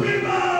Viva!